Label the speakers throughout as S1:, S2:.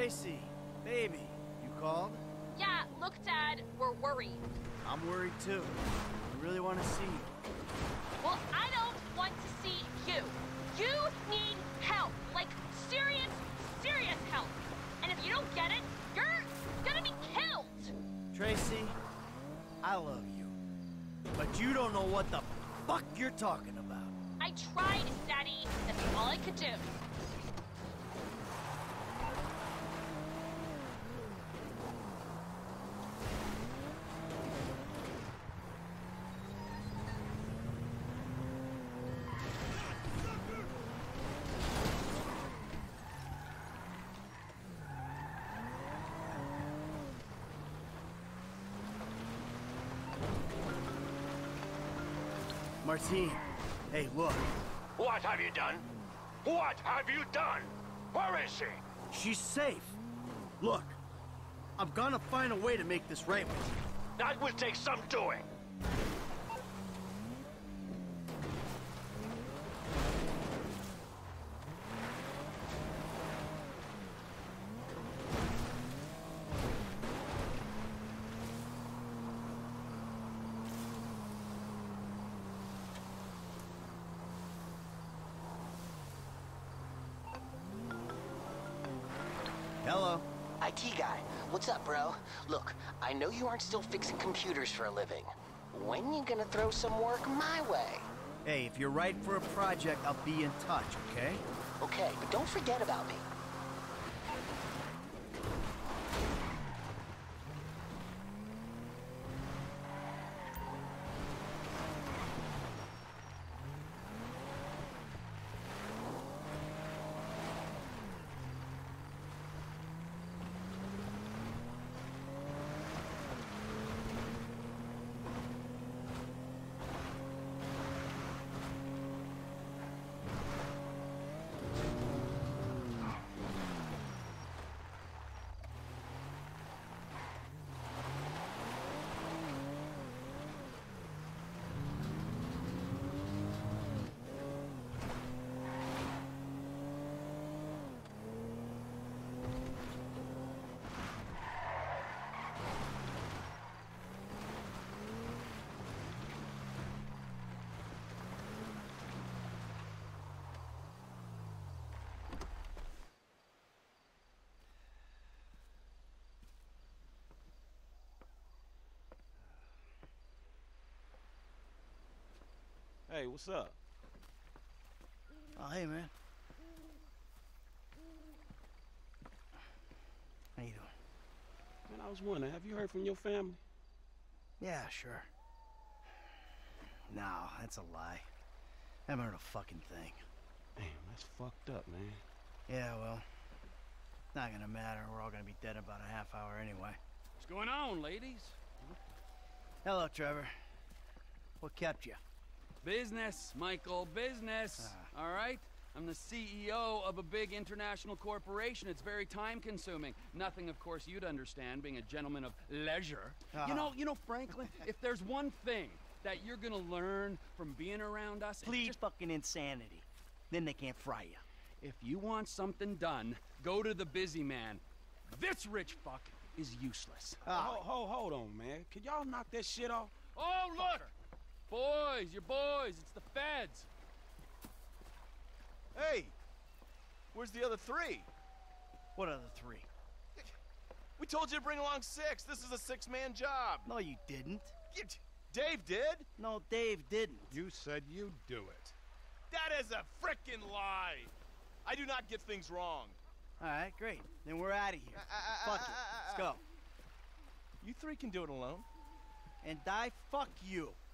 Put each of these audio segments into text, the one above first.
S1: Tracy, baby, you called?
S2: Yeah, look, Dad, we're worried.
S1: I'm worried too. I really want to see you.
S2: Well, I don't want to see you. You need help. Like, serious, serious help. And if you don't get it, you're gonna be killed.
S1: Tracy, I love you. But you don't know what the fuck you're talking about.
S2: I tried, Daddy. That's all I could do.
S1: Martin, hey, look.
S3: What have you done? What have you done? Where is she?
S1: She's safe. Look, I'm gonna find a way to make this right with you.
S3: That will take some doing.
S4: What's up, bro? Look, I know you aren't still fixing computers for a living. When you gonna throw some work my way?
S1: Hey, if you're right for a project, I'll be in touch, okay?
S4: Okay, but don't forget about me.
S5: Hey, what's up?
S1: Oh, hey, man. How you doing?
S5: Man, I was wondering, have you heard from your family?
S1: Yeah, sure. No, that's a lie. I haven't heard a fucking thing.
S5: Damn, that's fucked up, man.
S1: Yeah, well, not gonna matter. We're all gonna be dead in about a half hour anyway.
S6: What's going on, ladies?
S1: Hello, Trevor. What kept you?
S6: Business, Michael, business.
S1: Ah.
S6: All right? I'm the CEO of a big international corporation. It's very time consuming. Nothing, of course, you'd understand, being a gentleman of leisure.
S1: Ah.
S6: You know, you know, Franklin, if there's one thing that you're gonna learn from being around us, it's
S1: Please
S6: just
S1: fucking insanity. Then they can't fry you.
S6: if you want something done, go to the busy man. This rich fuck is useless.
S1: Ah,
S5: Hold, hold, hold on, man. Could y'all knock that shit off?
S6: Oh, look! Boys, your boys, it's the feds.
S7: Hey, where's the other three?
S1: what other three?
S7: We told you to bring along six. This is a six-man job.
S1: No, you didn't.
S7: Dave did.
S1: No, Dave didn't.
S8: You said you'd do it.
S7: That is a frickin' lie. I do not get things wrong.
S1: All right, great. Then we're out of here.
S7: Uh, uh, uh, uh
S1: Fuck it. Let's go.
S7: You three can do it alone.
S1: And die, fuck you.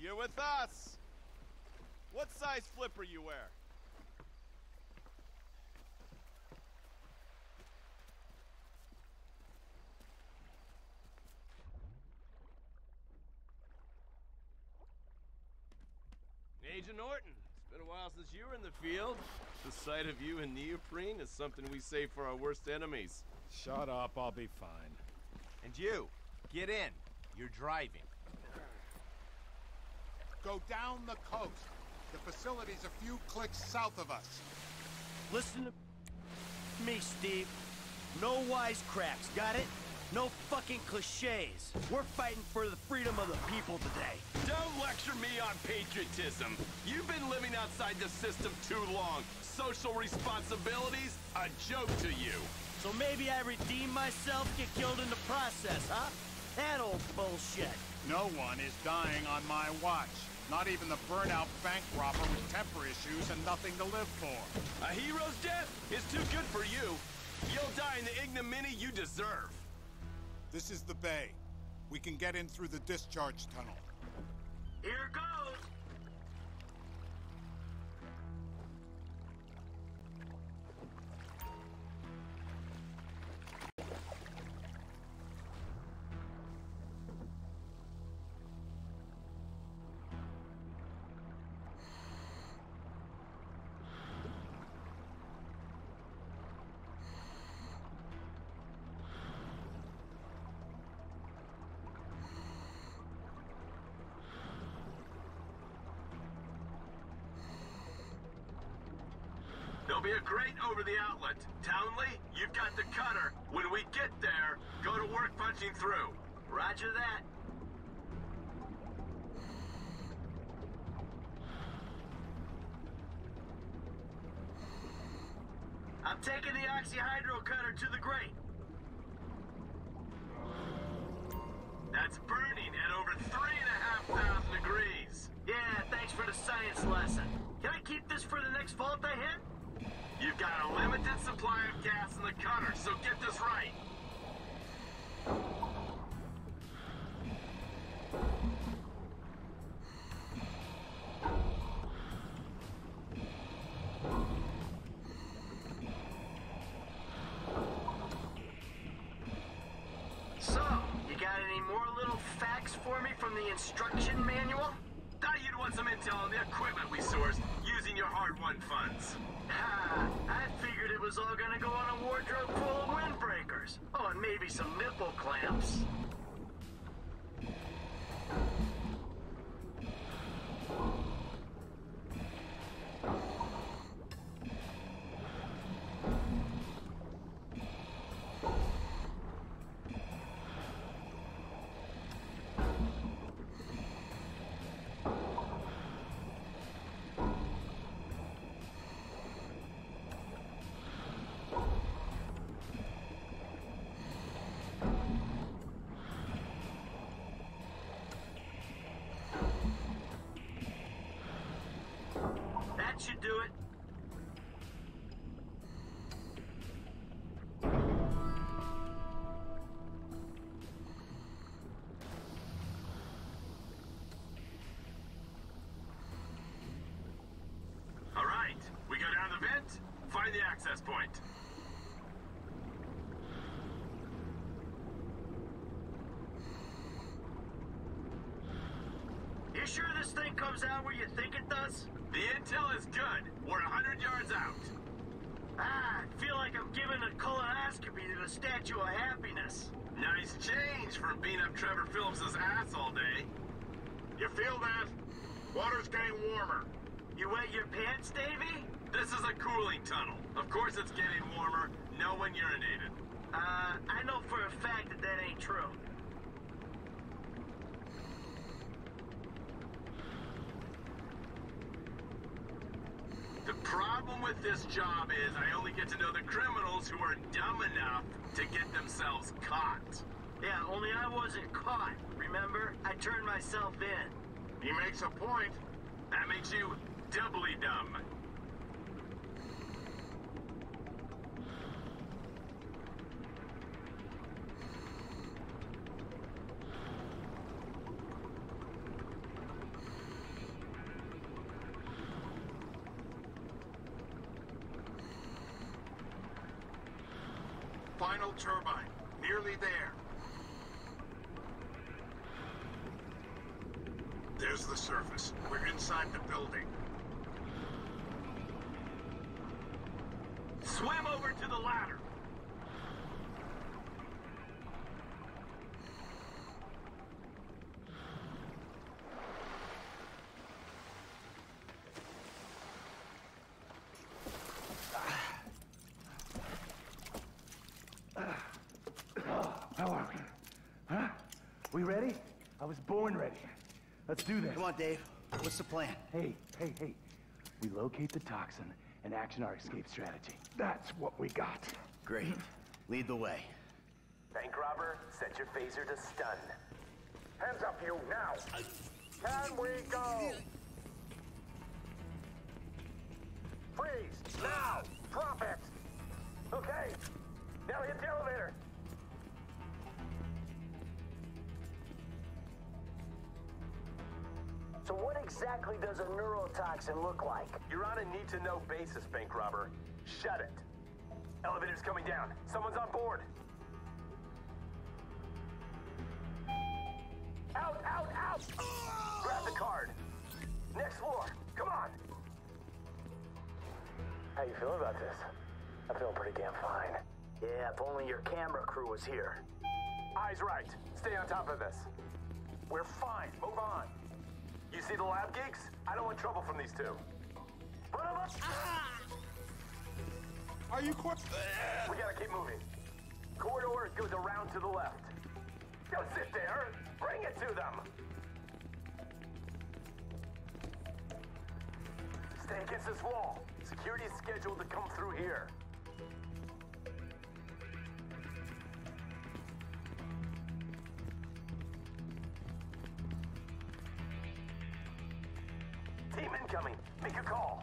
S7: you're with us. What size flipper you wear? Agent Norton, it's been a while since you were in the field. The sight of you in neoprene is something we save for our worst enemies.
S8: Shut up, I'll be fine.
S7: And you, get in. You're driving.
S8: Go down the coast. The facility's a few clicks south of us.
S1: Listen to me, Steve. No wisecracks, got it? No fucking cliches. We're fighting for the freedom of the people today.
S7: Don't lecture me on patriotism. You've been living outside the system too long. Social responsibilities, a joke to you.
S1: So maybe I redeem myself, get killed in the process, huh? That old bullshit.
S8: No one is dying on my watch. Not even the burnout bank robber with temper issues and nothing to live for.
S7: A hero's death is too good for you. You'll die in the ignominy you deserve.
S8: This is the bay. We can get in through the discharge tunnel.
S1: Here goes.
S7: There'll be a grate over the outlet. Townley, you've got the cutter. When we get there, go to work punching through. Roger that.
S1: I'm taking the oxyhydro cutter to the grate.
S7: That's burning at over three and a half thousand degrees.
S1: Yeah, thanks for the science lesson. Can I keep this for the next vault I hit?
S7: You've got a limited supply of gas in the cutter, so get this right.
S1: Should do it.
S7: All right, we go down the vent, find the access point.
S1: You sure this thing comes out where you think it does?
S7: The intel is good. We're a hundred yards out.
S1: Ah, I feel like I'm giving a colonoscopy to the Statue of Happiness.
S7: Nice change from beating up Trevor Phillips's ass all day.
S3: You feel that? Water's getting warmer.
S1: You wet your pants, Davy?
S7: This is a cooling tunnel. Of course it's getting warmer. No one urinated.
S1: Uh, I know for a fact that that ain't true.
S7: The
S9: Problem with this job is I only get to know the criminals who are dumb enough to get themselves caught.
S4: Yeah, only I wasn't caught. Remember? I turned myself in.
S9: He makes a point. That makes you doubly dumb.
S8: Final turbine. Nearly there. There's the surface. We're inside the building.
S4: Swim over to the ladder.
S10: How are we? Huh? We ready? I was born ready. Let's do this.
S4: Come on, Dave. What's the plan?
S10: Hey, hey, hey. We locate the toxin and action our escape strategy. That's what we got.
S4: Great. Lead the way.
S7: Bank robber, set your phaser to stun. Hands up, you, now! Can we go? Freeze! Now! Drop it! Okay, now hit the elevator.
S4: So what exactly does a neurotoxin look like?
S7: You're on a need-to-know basis, bank robber. Shut it. Elevator's coming down. Someone's on board. Out, out, out! Grab the card. Next floor. Come on.
S4: How you feeling about this? I'm feeling pretty damn fine. Yeah, if only your camera crew was here.
S7: Eyes right. Stay on top of this. We're fine. Move on. You see the lab geeks? I don't want trouble from these two. Put 'em up!
S8: Are you quite...
S7: We gotta keep moving. Corridor goes around to the left. Don't sit there. Bring it to them. Stay against this wall. Security is scheduled to come through here. Team incoming. Make a call.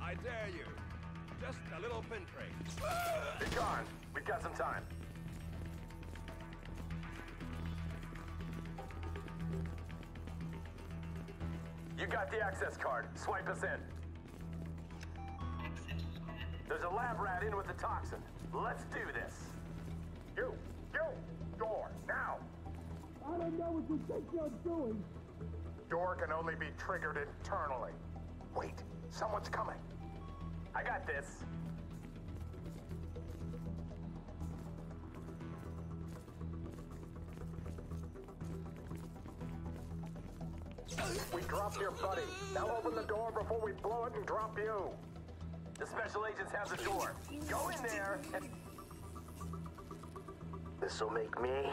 S9: I dare you. Just a little penetrate.
S7: Be gone. We've got some time. You got the access card. Swipe us in. There's a lab rat in with the toxin. Let's do this. You, you, door, now.
S10: I don't know what you think you're doing.
S7: Door can only be triggered internally. Wait, someone's coming. I got this. We dropped your buddy. Now open the door before we blow it and drop you. The special agents have the door. Go in there and...
S4: This'll make me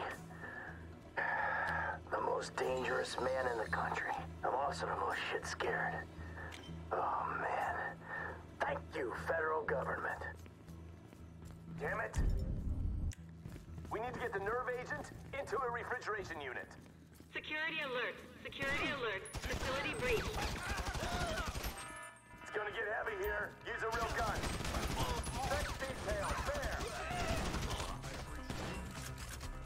S4: most dangerous man in the country. I'm also the most shit scared. Oh man. Thank you, federal government.
S7: Damn it! We need to get the nerve agent into a refrigeration unit.
S11: Security alert. Security alert. Facility breach.
S7: It's gonna get heavy here. Use a real gun. Next detail, there.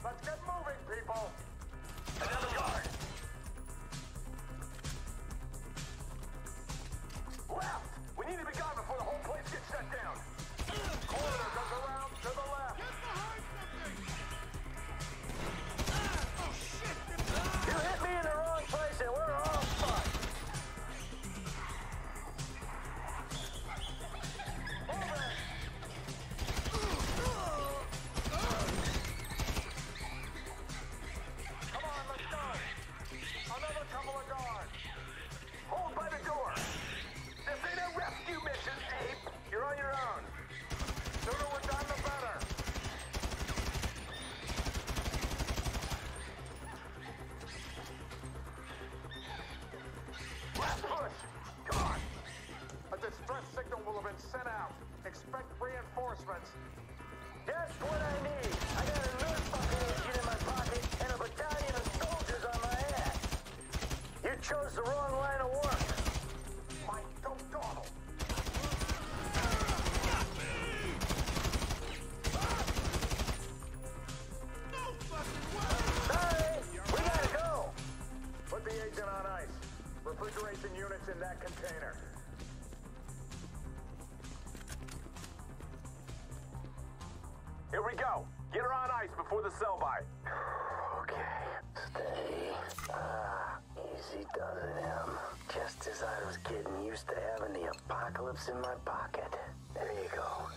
S7: Let's get moving, people. Another
S3: Here we go. Get her on ice before the sell-by.
S4: Okay, stay. Ah, easy does it, Em. Just as I was getting used to having the apocalypse in my pocket. There you go.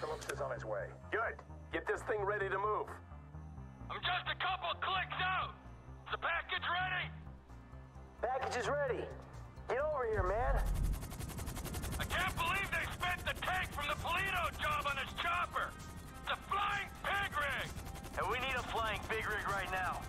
S3: Phillips is on his way. Good. Get this thing ready to move.
S12: I'm just a couple clicks out. Is the package ready?
S4: Package is ready. Get over here, man.
S12: I can't believe they the tank from the Paleto job on this chopper. A flying pig rig.
S1: And we need a flying big rig right now.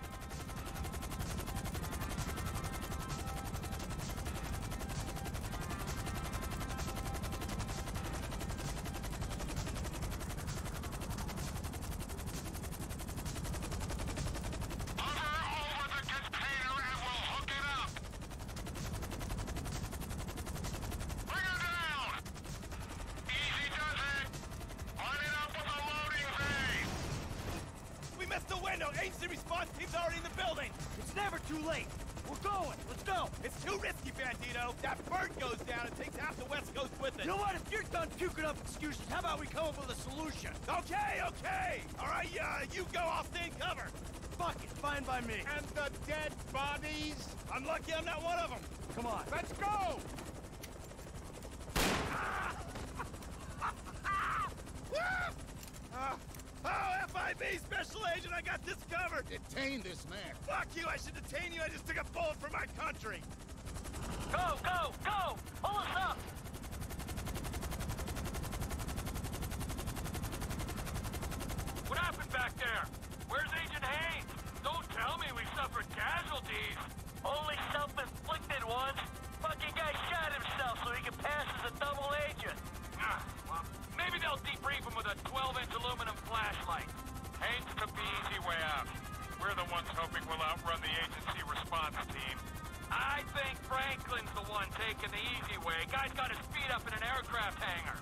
S12: The
S1: response team's already in the building. It's never too late. We're going. Let's go.
S7: It's too risky, Bandito. That bird goes down and takes half the West Coast with it.
S1: You know what? If you're done puking up excuses, how about we come up with a solution?
S7: Okay, okay. All right, uh, you go. I'll stay in cover.
S1: Fuck it. Fine by me.
S8: And the dead bodies?
S7: I'm lucky I'm not one of them.
S1: Come on.
S8: Let's go!
S7: Uh, oh, FIB special agent, I got this covered.
S8: Detain this man.
S7: Fuck you, I should detain you. I just took a bullet for my country.
S12: Go, go, go. Pull us up. What happened back there? Where's Agent Haines? Don't tell me we suffered casualties.
S1: Only self-inflicted ones. Fucking guy shot himself so he could pass as a double agent.
S12: Ah, well, maybe they'll debrief him with a 12-inch aluminum flashlight. The ones hoping we'll outrun the agency response team. I think Franklin's the one taking the easy way. Guy's got his feet up in an aircraft hangar.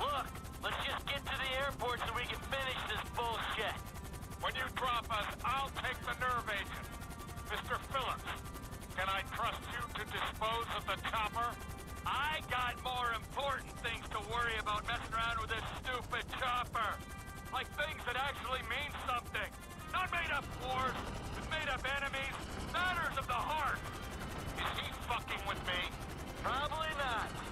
S1: Look, let's just get to the airport so we can finish this bullshit.
S12: When you drop us, I'll take the nerve agent. Mr. Phillips, can I trust you to dispose of the chopper?
S1: I got more important things to worry about messing around with this stupid chopper.
S12: Like things that actually mean something. Not made up wars, but made up enemies. Matters of the heart. Is he fucking with me?
S1: Probably not.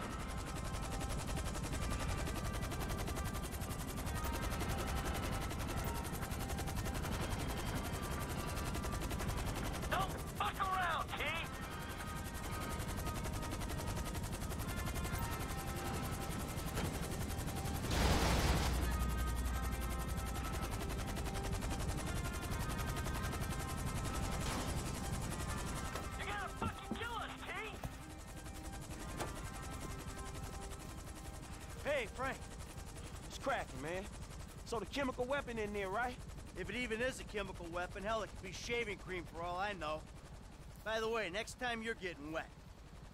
S5: Frank. It's cracking, man. So the chemical weapon in there, right?
S1: If it even is a chemical weapon, hell, it could be shaving cream for all I know. By the way, next time you're getting wet.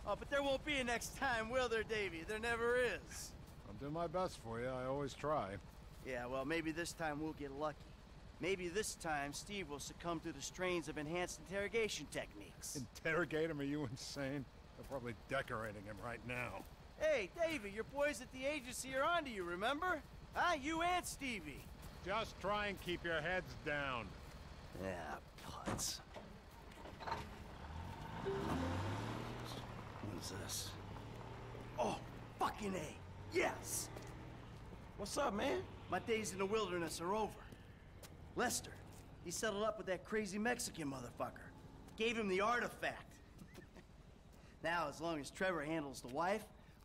S1: Oh, but there won't be a next time, will there, Davy? There never is.
S8: I'll do my best for you. I always try.
S1: Yeah, well, maybe this time we'll get lucky. Maybe this time Steve will succumb to the strains of enhanced interrogation techniques.
S8: Interrogate him? Are you insane? They're probably decorating him right now.
S1: Hey, Davy, your boys at the agency are onto you, remember? Huh? You and Stevie.
S8: Just try and keep your heads down.
S1: Yeah, putz. What's this? Oh, fucking A. Yes!
S5: What's up, man?
S1: My days in the wilderness are over. Lester, he settled up with that crazy Mexican motherfucker. Gave him the artifact. now, as long as Trevor handles the wife,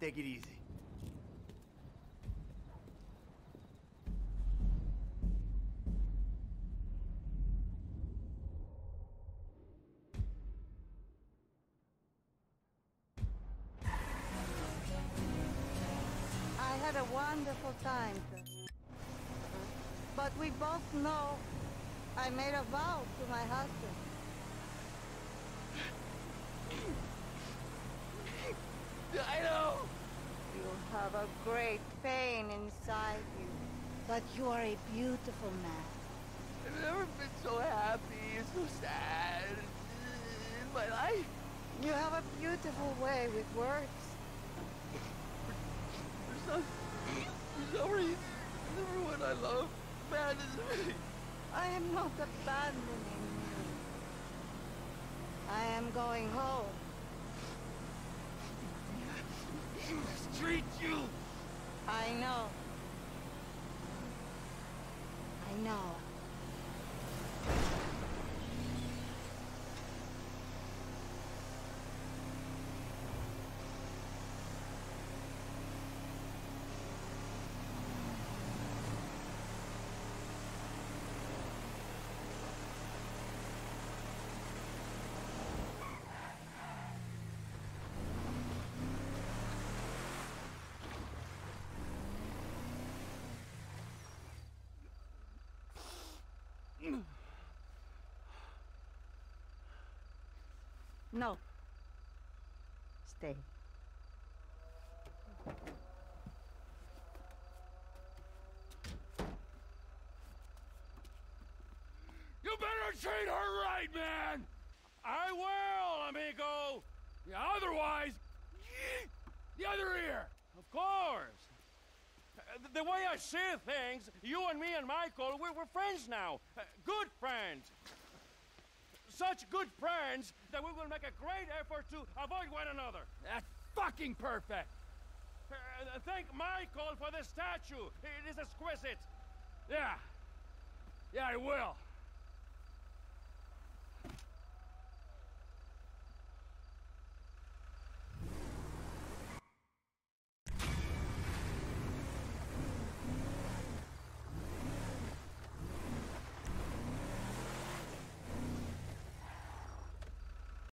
S1: Take it easy.
S13: I had a wonderful time. But we both know I made a vow to my husband.
S14: I know.
S13: You have a great pain inside you, but you are a beautiful man.
S14: I've never been so happy, so sad in my life.
S13: You have a beautiful way with words.
S14: For some, for some reason, everyone I love abandons me.
S13: I am not abandoning you. I am going home.
S14: You.
S13: I know. I know. No. Stay.
S6: You better treat her right, man! I will, amigo! Yeah, otherwise, the other ear! Of course! Uh, The way I see things, you and me and Michael, we're, we're friends now. Uh, Good friends. Such good friends that we will make a great effort to avoid one another. That's fucking perfect! Uh, thank Michael for the statue. It is exquisite. Yeah. Yeah, I will.